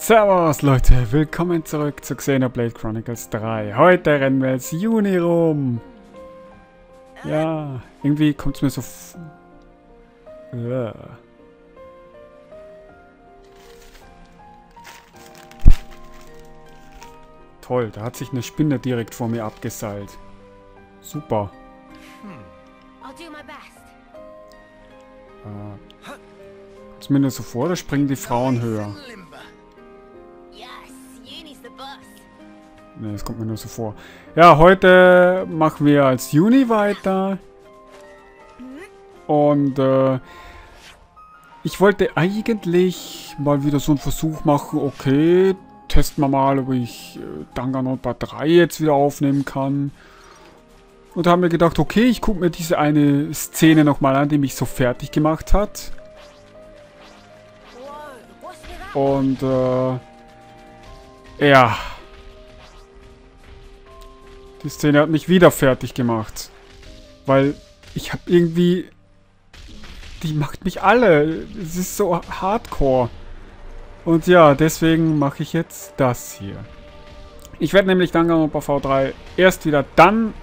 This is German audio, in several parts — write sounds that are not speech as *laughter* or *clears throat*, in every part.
Servus Leute, willkommen zurück zu Xenoblade Chronicles 3. Heute rennen wir als Juni rum. Ja, irgendwie kommt es mir so... Ja. Toll, da hat sich eine Spinne direkt vor mir abgeseilt. Super. Äh, Kommt's mir nur so vor, da springen die Frauen höher. Ne, das kommt mir nur so vor. Ja, heute machen wir als Juni weiter. Und äh, ich wollte eigentlich mal wieder so einen Versuch machen. Okay, testen wir mal, ob ich äh, Danganronpa 3 jetzt wieder aufnehmen kann. Und haben mir gedacht, okay, ich gucke mir diese eine Szene nochmal an, die mich so fertig gemacht hat. Und äh, ja. Die Szene hat mich wieder fertig gemacht. Weil ich habe irgendwie... Die macht mich alle. Es ist so hardcore. Und ja, deswegen mache ich jetzt das hier. Ich werde nämlich Danganronpa V3 erst wieder dann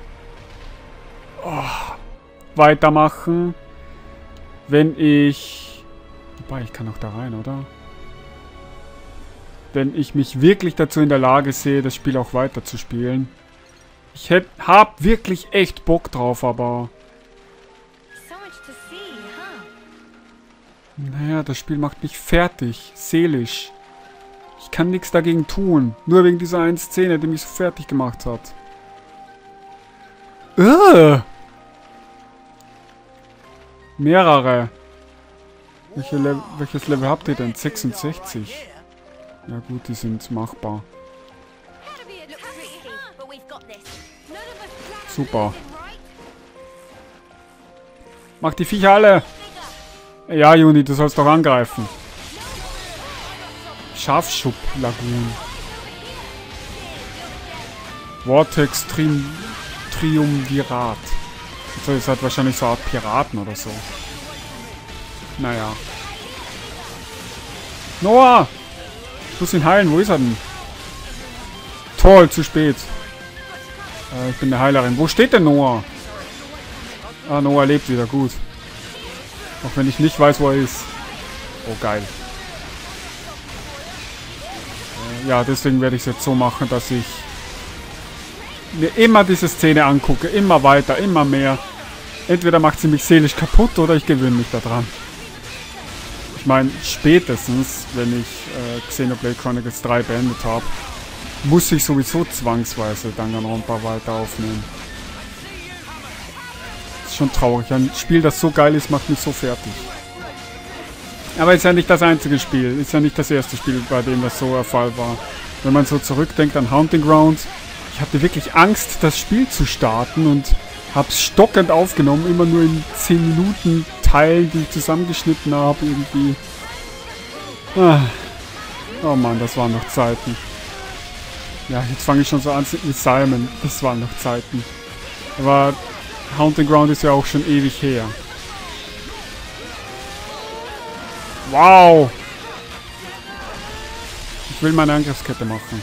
oh, weitermachen, wenn ich... Wobei, ich kann auch da rein, oder? wenn ich mich wirklich dazu in der Lage sehe, das Spiel auch weiter zu spielen. Ich hätt, hab wirklich echt Bock drauf, aber naja, das Spiel macht mich fertig, seelisch. Ich kann nichts dagegen tun, nur wegen dieser einen Szene, die mich so fertig gemacht hat. Äh! Mehrere. Welche Le welches Level habt ihr denn? 66. Ja gut, die sind machbar. Super. Mach die Viecher alle! Ja, Juni, du sollst doch angreifen. Schafschub-Lagoon. Vortex Tri Triumvirat. So, ihr seid wahrscheinlich so eine Art Piraten oder so. Naja. Noah! Ich muss ihn heilen, wo ist er denn? Toll, zu spät. Äh, ich bin eine Heilerin. Wo steht denn Noah? Ah, Noah lebt wieder, gut. Auch wenn ich nicht weiß, wo er ist. Oh, geil. Äh, ja, deswegen werde ich es jetzt so machen, dass ich mir immer diese Szene angucke. Immer weiter, immer mehr. Entweder macht sie mich seelisch kaputt oder ich gewöhne mich daran. Ich meine, spätestens, wenn ich äh, Xenoblade Chronicles 3 beendet habe, muss ich sowieso zwangsweise Danganronpa weiter aufnehmen. ist schon traurig. Ein Spiel, das so geil ist, macht mich so fertig. Aber ist ja nicht das einzige Spiel. Ist ja nicht das erste Spiel, bei dem das so der Fall war. Wenn man so zurückdenkt an Haunting Grounds, ich hatte wirklich Angst, das Spiel zu starten und hab's stockend aufgenommen, immer nur in 10 Minuten Teilen, die ich zusammengeschnitten habe, irgendwie. Ah. Oh Mann, das waren noch Zeiten. Ja, jetzt fange ich schon so an mit Simon. Das waren noch Zeiten. Aber Haunting Ground ist ja auch schon ewig her. Wow! Ich will meine Angriffskette machen.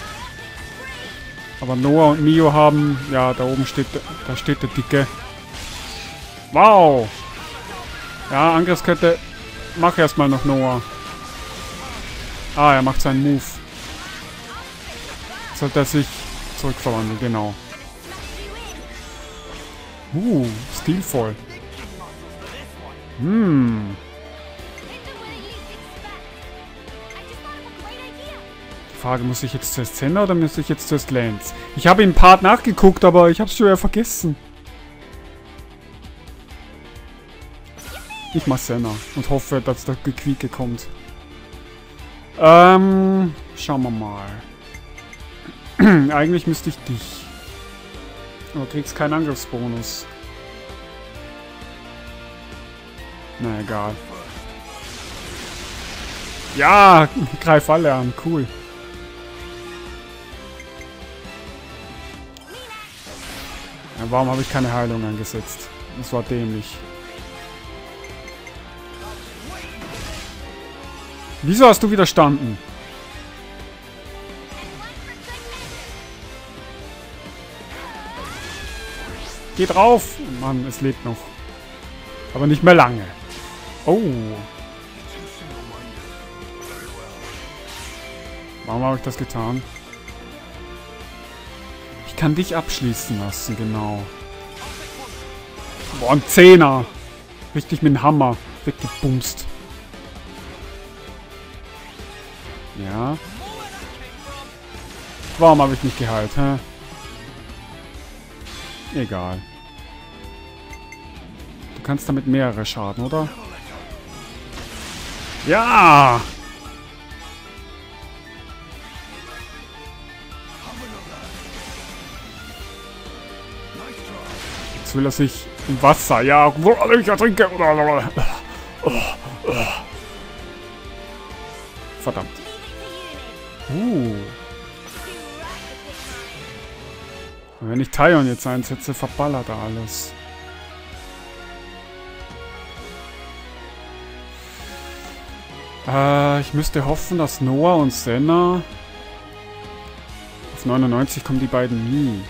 Aber Noah und Mio haben... Ja, da oben steht... Da steht der Dicke. Wow! Ja, Angriffskette... Mach erstmal noch Noah. Ah, er macht seinen Move. Sollte er sich zurückverwandeln, genau. Uh, stilvoll. Hm. Die Frage, muss ich jetzt zuerst Senna oder muss ich jetzt zuerst Lance? Ich habe im Part nachgeguckt, aber ich habe es schon wieder vergessen. Ich mach Senna und hoffe, dass der Gequieke kommt. Ähm, schauen wir mal. *clears throat* Eigentlich müsste ich dich. Aber kriegst keinen Angriffsbonus. Na egal. Ja, greif alle an, cool. Ja, warum habe ich keine Heilung eingesetzt? Das war dämlich. Wieso hast du widerstanden? Geh drauf! Mann, es lebt noch. Aber nicht mehr lange. Oh. Warum habe ich das getan? Ich kann dich abschließen lassen, genau. Boah, ein Zehner. Richtig mit dem Hammer. Weggebumst. Ja. Warum habe ich nicht geheilt, hä? Egal. Du kannst damit mehrere Schaden, oder? Ja! Jetzt will er sich im Wasser. Ja, ich ertrinke. Verdammt. Uh. Wenn ich Tyon jetzt einsetze, verballert er alles. Äh, ich müsste hoffen, dass Noah und Senna... Auf 99 kommen die beiden nie.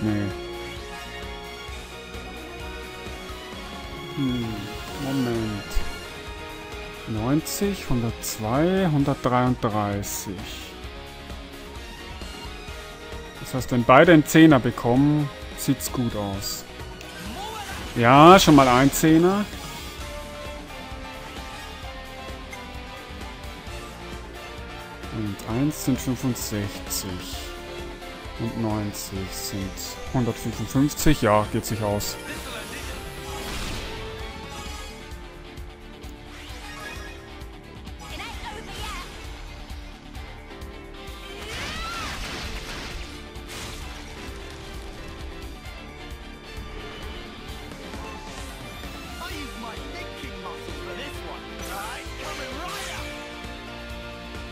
Nee. Hm, Moment. 90, 102, 133. Das heißt, wenn beide einen Zehner bekommen, sieht's gut aus. Ja, schon mal ein Zehner. Und 1 sind 65. Und 90 sind 155. Ja, geht sich aus.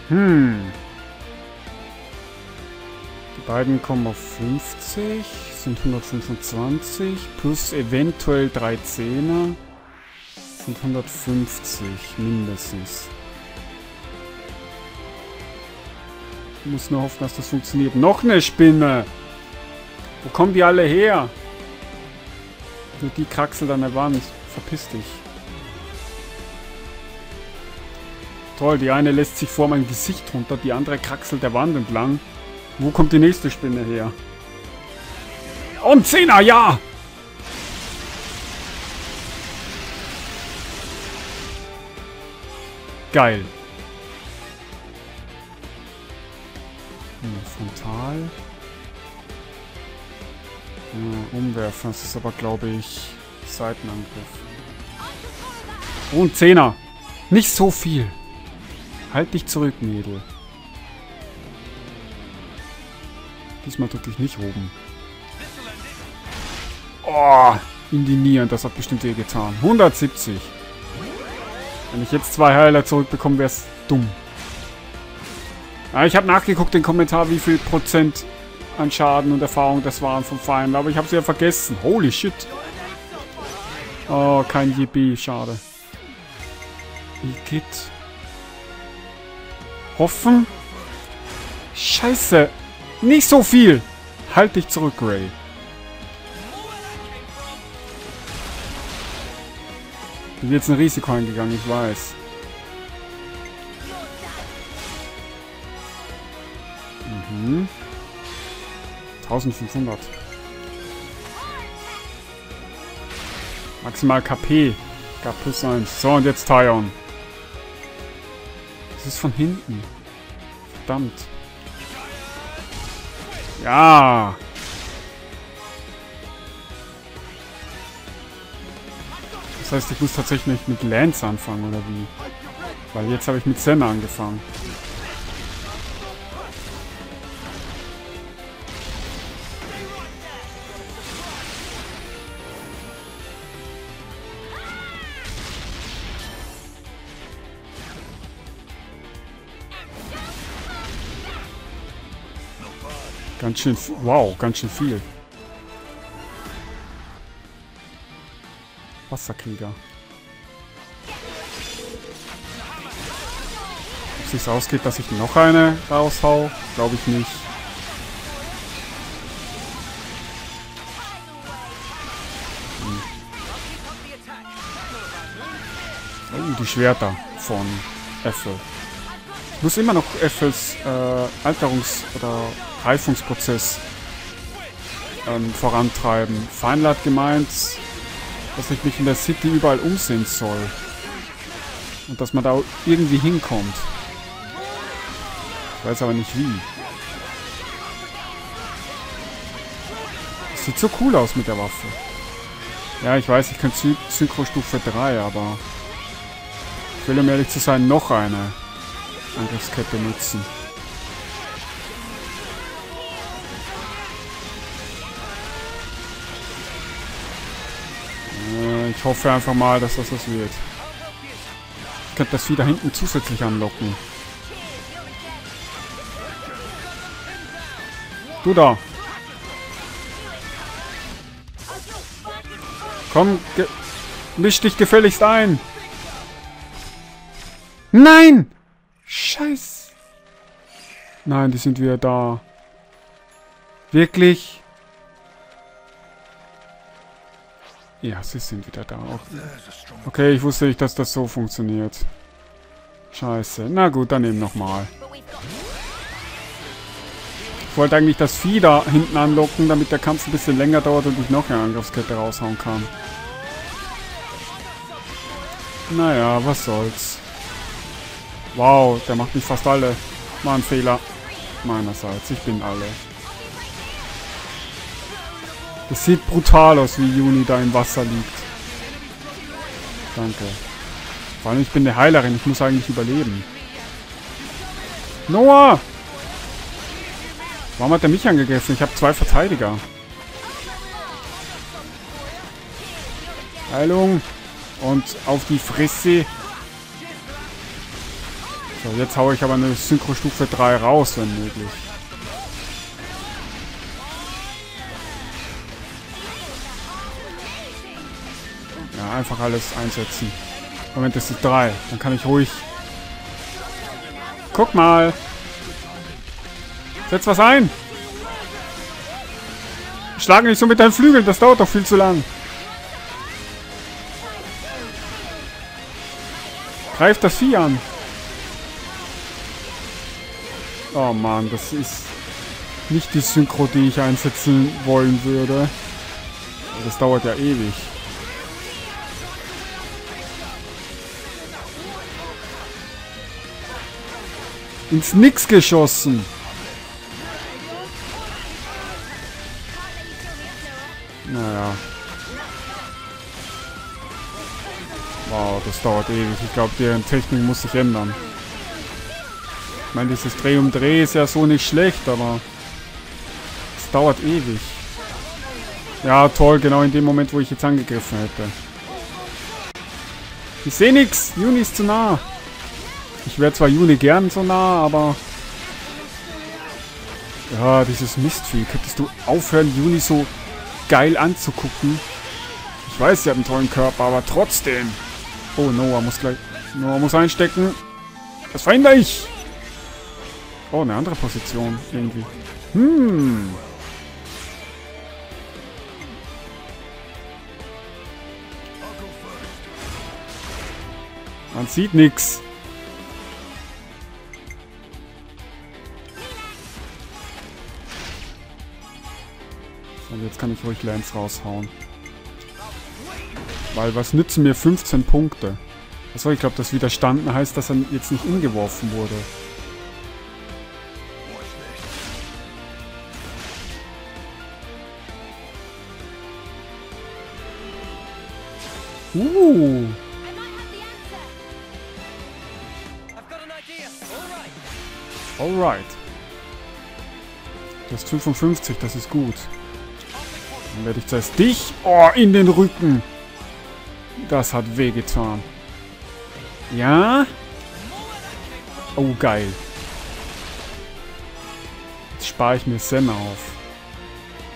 Hm. Die beiden kommen auf 50, sind 125, plus eventuell 3 Zehner, sind 150 mindestens. Ich muss nur hoffen, dass das funktioniert. Noch eine Spinne! Wo kommen die alle her? Nur die kraxelt an der Wand. Verpiss dich. Toll, die eine lässt sich vor mein Gesicht runter, die andere kraxelt der Wand entlang. Wo kommt die nächste Spinne her? Und Zehner, ja! Geil. Hm, Frontal. Ja, umwerfen, das ist aber, glaube ich, Seitenangriff. Und Zehner. Nicht so viel. Halt dich zurück, Mädel. Diesmal drücke ich nicht oben. Oh, in die Nieren. Das hat bestimmt weh getan. 170. Wenn ich jetzt zwei Heiler zurückbekomme, wäre es dumm. Ja, ich habe nachgeguckt den Kommentar, wie viel Prozent an Schaden und Erfahrung das waren vom Feind. Aber ich habe es ja vergessen. Holy shit. Oh, kein JB. Schade. Igitt. Hoffen. Scheiße. Nicht so viel. Halt dich zurück, Ray. Bin jetzt ein Risiko eingegangen, ich weiß. Mhm. 1500. Maximal KP. Gab plus 1. So, und jetzt Tyon. Das ist von hinten. Verdammt. Ja. Das heißt, ich muss tatsächlich mit Lance anfangen, oder wie? Weil jetzt habe ich mit Senna angefangen. Ganz schön, wow, ganz schön viel. Wasserkrieger. Ob es sich ausgeht, dass ich noch eine raushau, glaube ich nicht. Oh, die Schwerter von Äffel. Ich muss immer noch Äffels äh, Alterungs- oder Reifungsprozess ähm, vorantreiben. Final hat gemeint, dass ich mich in der City überall umsehen soll. Und dass man da irgendwie hinkommt. Ich weiß aber nicht wie. Sieht so cool aus mit der Waffe. Ja, ich weiß, ich kann Sy Synchro-Stufe 3, aber... Ich will, um ehrlich zu sein, noch eine Angriffskette nutzen. Hoffe einfach mal, dass das was wird. Ich könnte das Vieh da hinten zusätzlich anlocken. Du da. Komm, misch dich gefälligst ein. Nein! Scheiß. Nein, die sind wieder da. Wirklich? Ja, sie sind wieder da. Okay, ich wusste nicht, dass das so funktioniert. Scheiße. Na gut, dann eben nochmal. Ich wollte eigentlich das Vieh da hinten anlocken, damit der Kampf ein bisschen länger dauert und ich noch eine Angriffskette raushauen kann. Naja, was soll's. Wow, der macht mich fast alle. War ein Fehler. Meinerseits, ich bin alle. Das sieht brutal aus, wie Juni da im Wasser liegt. Danke. Vor allem, ich bin eine Heilerin, ich muss eigentlich überleben. Noah! Warum hat er mich angegriffen? Ich habe zwei Verteidiger. Heilung. Und auf die Fresse. So, jetzt haue ich aber eine Synchro-Stufe 3 raus, wenn möglich. Einfach alles einsetzen. Moment, das ist 3. Dann kann ich ruhig... Guck mal! Setz was ein! Schlag nicht so mit deinen Flügeln, das dauert doch viel zu lang. Greif das Vieh an. Oh Mann, das ist nicht die Synchro, die ich einsetzen wollen würde. Das dauert ja ewig. Ins Nix geschossen. Naja. Wow, das dauert ewig. Ich glaube, deren Technik muss sich ändern. Ich meine, dieses Dreh um Dreh ist ja so nicht schlecht, aber es dauert ewig. Ja, toll, genau in dem Moment, wo ich jetzt angegriffen hätte. Ich sehe nichts. Juni ist zu nah. Ich wäre zwar Juni gern so nah, aber... Ja, dieses Mistvieh. Könntest du aufhören, Juni so geil anzugucken? Ich weiß, sie hat einen tollen Körper, aber trotzdem. Oh, Noah muss gleich... Noah muss einstecken. Das verhindere ich. Oh, eine andere Position irgendwie. Hm. Man sieht nix. Jetzt kann ich ruhig Lance raushauen. Weil was nützen mir 15 Punkte? Achso, ich glaube, das Widerstanden heißt, dass er jetzt nicht umgeworfen wurde. Uh, alright. Das ist 55, das ist gut. Werde ich zuerst dich... Oh, in den Rücken. Das hat wehgetan. Ja? Oh, geil. Jetzt spare ich mir Senna auf.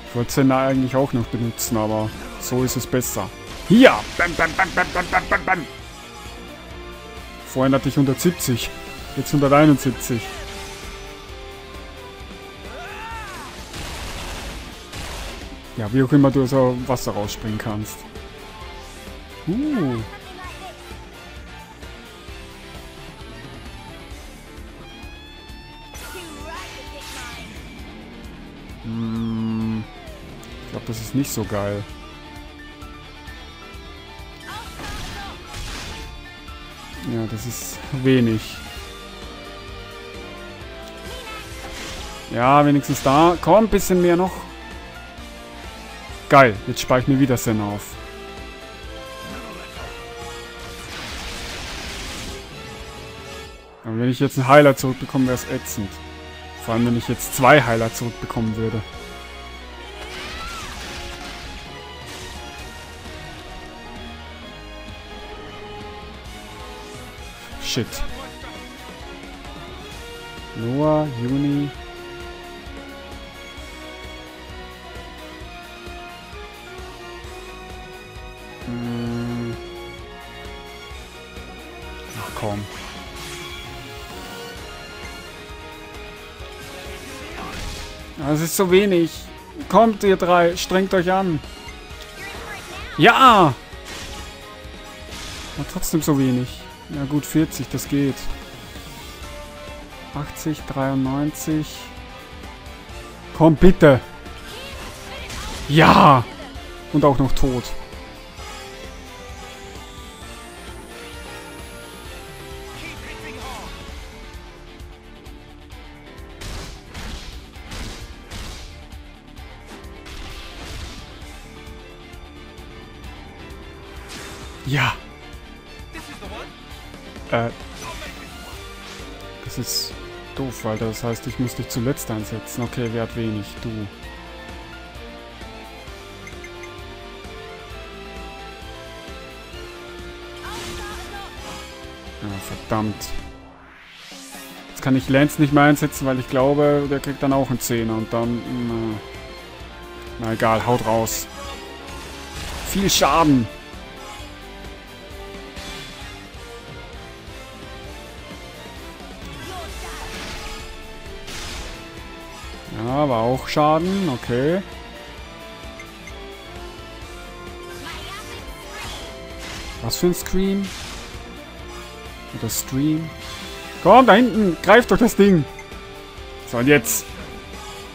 Ich wollte Senna eigentlich auch noch benutzen, aber so ist es besser. Hier! Bam, bam, bam, bam, bam, bam, bam. Vorhin hatte ich 170. Jetzt 171. Ja, wie auch immer du so Wasser rausspringen kannst. Uh. Mm, ich glaube, das ist nicht so geil. Ja, das ist wenig. Ja, wenigstens da. Komm, ein bisschen mehr noch. Geil, jetzt spare ich mir wieder Sen auf. Aber wenn ich jetzt einen Heiler zurückbekomme, wäre es ätzend. Vor allem, wenn ich jetzt zwei Heiler zurückbekommen würde. Shit. Noah, Juni. Das ist so wenig. Kommt, ihr drei, strengt euch an. Ja! Aber trotzdem so wenig. Na gut, 40, das geht. 80, 93. Komm, bitte. Ja! Und auch noch tot. Weil das heißt, ich muss dich zuletzt einsetzen. Okay, wer hat wenig? Du. Ja, verdammt. Jetzt kann ich Lance nicht mehr einsetzen, weil ich glaube, der kriegt dann auch einen Zehner und dann... Na, na egal, haut raus. Viel Schaden. War auch Schaden, okay. Was für ein Scream? Oder Stream? Komm, da hinten! Greift doch das Ding! So, und jetzt!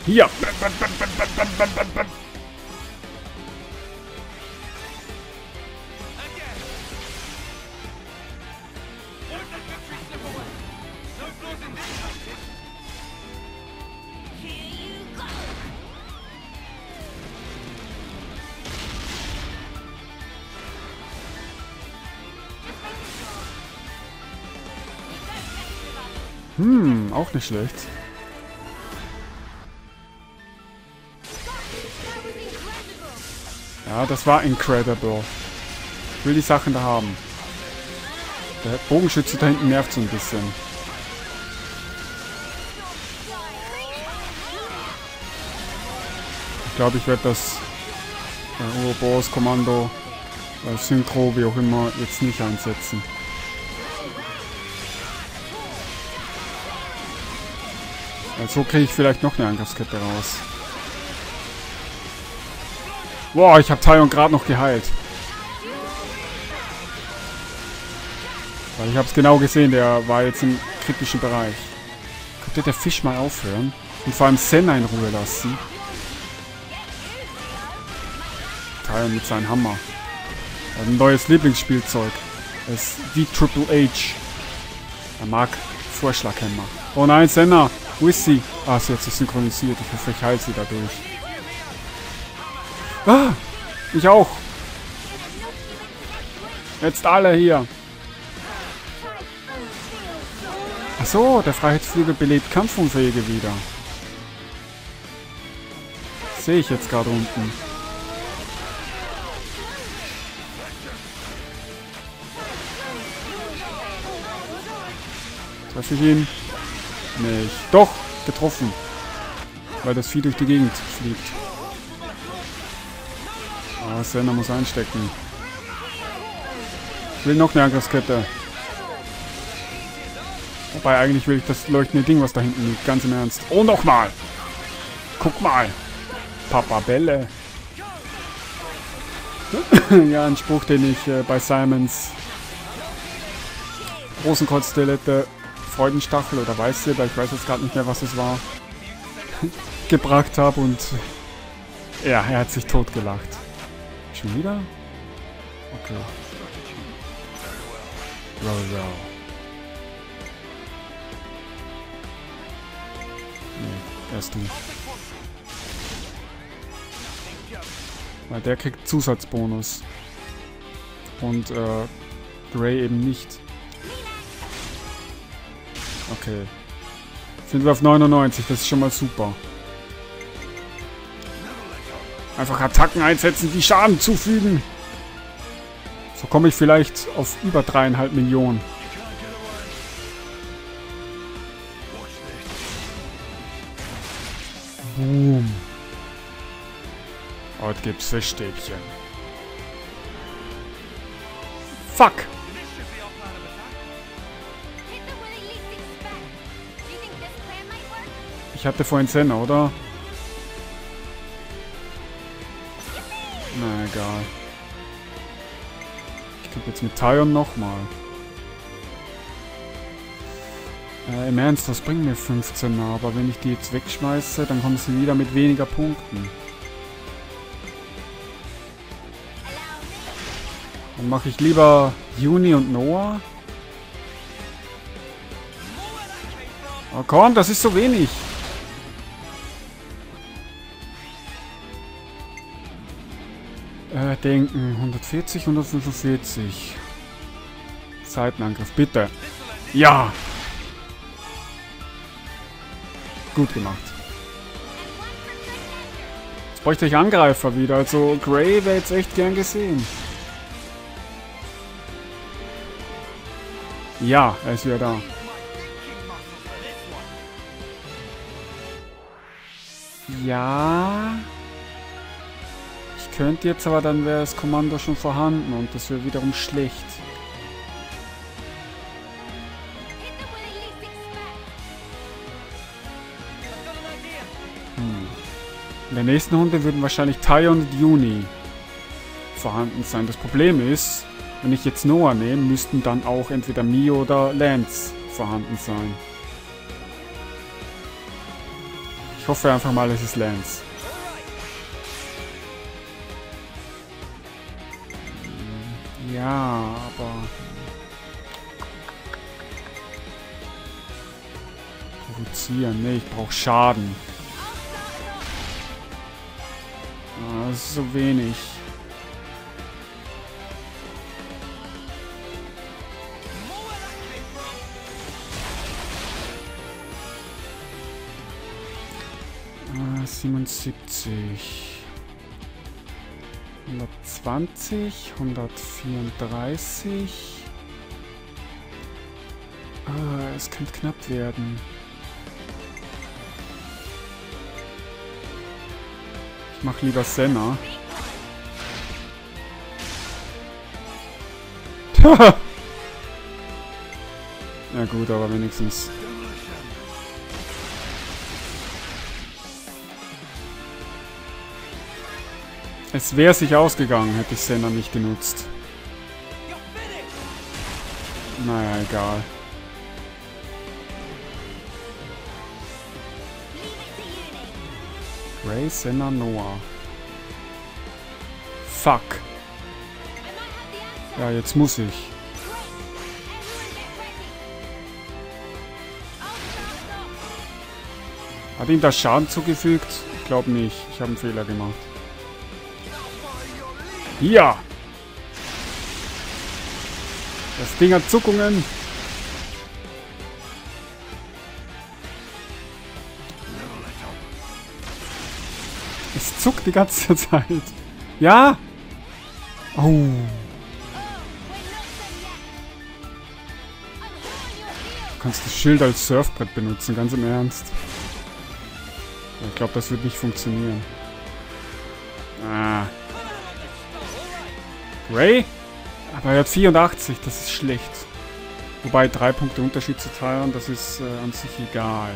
Hier! Nicht schlecht. Ja, das war incredible. Ich will die Sachen da haben. Der Bogenschütze da hinten nervt so ein bisschen. Ich glaube, ich werde das äh, Ouroboros-Kommando, äh, Synchro, wie auch immer, jetzt nicht einsetzen. Weil so kriege ich vielleicht noch eine Angriffskette raus. Boah, ich habe Tyon gerade noch geheilt. Weil ich habe es genau gesehen, der war jetzt im kritischen Bereich. Könnte der Fisch mal aufhören? Und vor allem Senna in Ruhe lassen. Tyon mit seinem Hammer. Er ein neues Lieblingsspielzeug. Das ist die Triple H. Er mag Vorschlaghämmer. Oh nein, Senna! Wo ist sie? Ah, sie hat sich synchronisiert. Ich hoffe, ich heile sie dadurch. Ah! Ich auch! Jetzt alle hier! Ach so, der Freiheitsflügel belebt Kampfunfähige wieder. Sehe ich jetzt gerade unten. Treffe ich ihn? Nicht. Doch, getroffen. Weil das Vieh durch die Gegend fliegt. Ah, Senna muss einstecken. Ich will noch eine Angriffskette. Wobei eigentlich will ich das leuchtende Ding, was da hinten liegt. Ganz im Ernst. Oh, nochmal. Guck mal. Papa Bälle. *laughs* ja, ein Spruch, den ich äh, bei Simons Rosenkreuzstilette Freudenstachel oder Weißsilber, ich weiß jetzt gerade nicht mehr, was es war, *laughs* gebracht habe und ja, er hat sich totgelacht. Schon wieder? Okay. Row, row. Nee, erst nicht. Weil der kriegt Zusatzbonus. Und äh, Gray eben nicht. Okay. Sind wir auf 99, das ist schon mal super. Einfach Attacken einsetzen, die Schaden zufügen. So komme ich vielleicht auf über dreieinhalb Millionen. Boom. Heute gibt's Fischstäbchen. Fuck! Ich hatte vorhin Senna, oder? Na egal. Ich krieg jetzt mit Tyon nochmal. Äh, Im Ernst, das bringt mir 15 aber wenn ich die jetzt wegschmeiße, dann kommen sie wieder mit weniger Punkten. Dann mache ich lieber Juni und Noah. Oh komm, das ist so wenig. Denken. 140, 145. Seitenangriff, bitte. Ja! Gut gemacht. Jetzt bräuchte ich Angreifer wieder. Also Gray wäre jetzt echt gern gesehen. Ja, er ist wieder da. Ja. Könnte jetzt, aber dann wäre das Kommando schon vorhanden und das wäre wiederum schlecht. Idea. In der nächsten Runde würden wahrscheinlich Tyon und Juni vorhanden sein. Das Problem ist, wenn ich jetzt Noah nehme, müssten dann auch entweder Mio oder Lance vorhanden sein. Ich hoffe einfach mal, es ist Lance. Ja, aber... Provozieren. Nee, ich brauche Schaden. Ah, das ist so wenig. Ah, 77. 120, 134. Ah, es könnte knapp werden. Ich mach lieber Senna. *laughs* ja gut, aber wenigstens. Es wäre sich ausgegangen, hätte ich Senna nicht genutzt. Naja, egal. Ray, Senna, Noah. Fuck. Ja, jetzt muss ich. Hat ihm das Schaden zugefügt? Ich glaube nicht. Ich habe einen Fehler gemacht. Ja! Das Ding hat Zuckungen. Es zuckt die ganze *laughs* Zeit. Ja! Oh. Du kannst das Schild als Surfbrett benutzen, ganz im Ernst. Ich glaube, das wird nicht funktionieren. Ah. Ray? Aber er hat 84, das ist schlecht. Wobei drei Punkte Unterschied zu Tyron, das ist äh, an sich egal.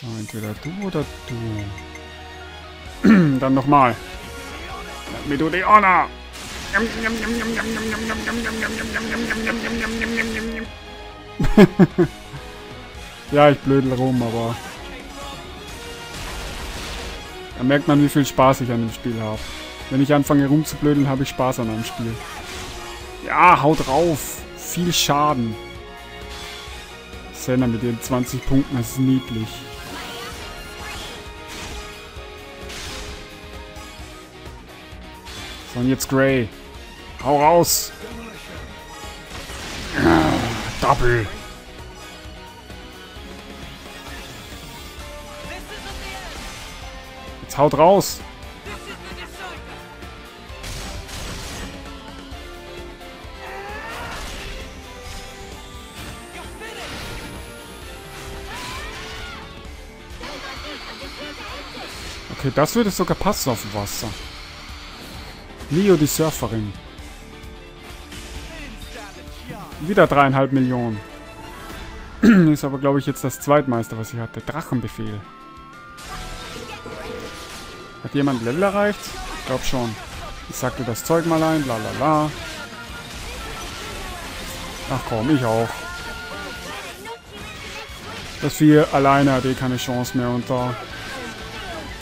So, entweder du oder du. Dann nochmal. Let me ja, ich blödel rum, aber... Da merkt man, wie viel Spaß ich an dem Spiel habe. Wenn ich anfange rumzublödeln, habe ich Spaß an einem Spiel. Ja, haut drauf. Viel Schaden. Senna mit ihren 20 Punkten, das ist niedlich. So, und jetzt Gray. Hau raus! Ah, Double! Jetzt haut raus! Okay, das würde sogar passen auf dem Wasser. Leo die Surferin. Wieder dreieinhalb Millionen. *clears throat* Ist aber, glaube ich, jetzt das Zweitmeister, was ich hatte. Drachenbefehl. Hat jemand Level erreicht? Ich glaube schon. Ich sagte das Zeug mal ein, bla bla bla. Ach komm, ich auch. Das Vieh alleine hat eh keine Chance mehr da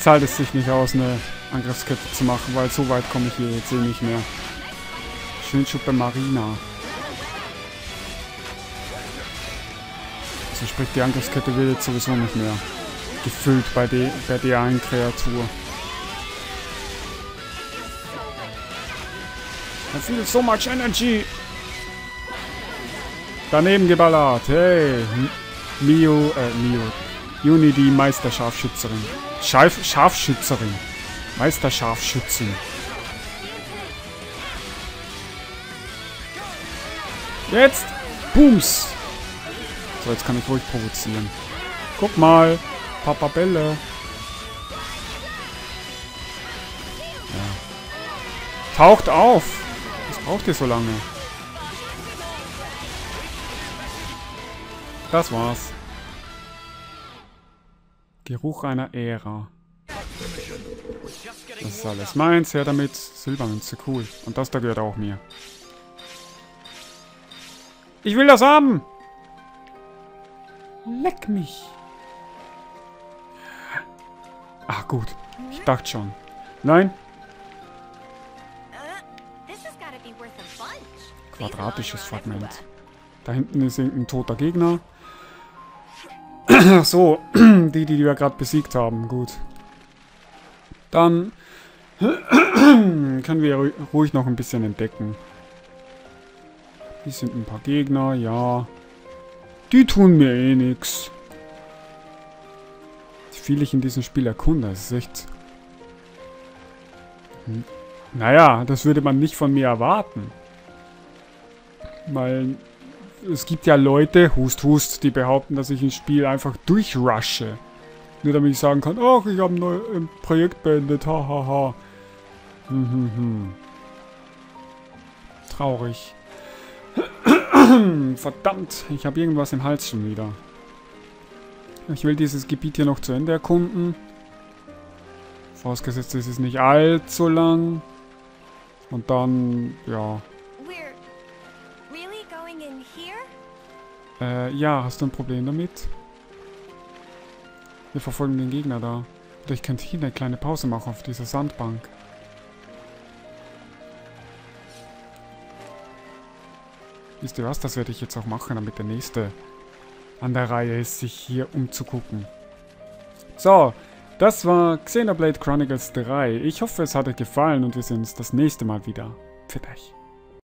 zahlt es sich nicht aus, eine Angriffskette zu machen, weil so weit komme ich hier jetzt eh nicht mehr. Bei Marina. Also sprich, die Angriffskette wird jetzt sowieso nicht mehr gefüllt bei, de, bei der einen Kreatur. I feel so much energy. Daneben geballert. Hey. Mio, äh, Mio. Juni, die Meisterscharfschützerin. Scharf, Scharfschützerin. Meisterscharfschützen. Jetzt! Booms! So, jetzt kann ich ruhig provozieren. Guck mal! Papa Bälle. Ja. Taucht auf! Was braucht ihr so lange? Das war's. Geruch einer Ära. Das ist alles meins, her damit. Silbermünze, cool. Und das da gehört auch mir. Ich will das haben! Leck mich. Ach gut, ich dachte schon. Nein? Quadratisches Fragment. Da hinten ist irgendein toter Gegner. Ach *clears throat* so, *clears throat* die, die wir gerade besiegt haben. Gut. Dann *clears throat* können wir ruhig noch ein bisschen entdecken. Hier sind ein paar Gegner, ja. Die tun mir eh nichts. Wie viel ich in diesem Spiel erkunde, das ist echt... Hm. Naja, das würde man nicht von mir erwarten. Weil es gibt ja Leute, Hust, Hust, die behaupten, dass ich ein Spiel einfach durchrushe. Nur damit ich sagen kann, ach, ich habe ein, ein Projekt beendet, hahaha. Ha, ha. hm, hm, hm. Traurig. *clears throat* Verdammt, ich habe irgendwas im Hals schon wieder. Ich will dieses Gebiet hier noch zu Ende erkunden. Vorausgesetzt, es ist nicht allzu lang. Und dann, ja, Äh, ja, hast du ein Problem damit? Wir verfolgen den Gegner da. Oder ich könnte hier eine kleine Pause machen auf dieser Sandbank. Wisst ihr was? Das werde ich jetzt auch machen, damit der nächste an der Reihe ist, sich hier umzugucken. So, das war Xenoblade Chronicles 3. Ich hoffe, es hat euch gefallen und wir sehen uns das nächste Mal wieder. Dich.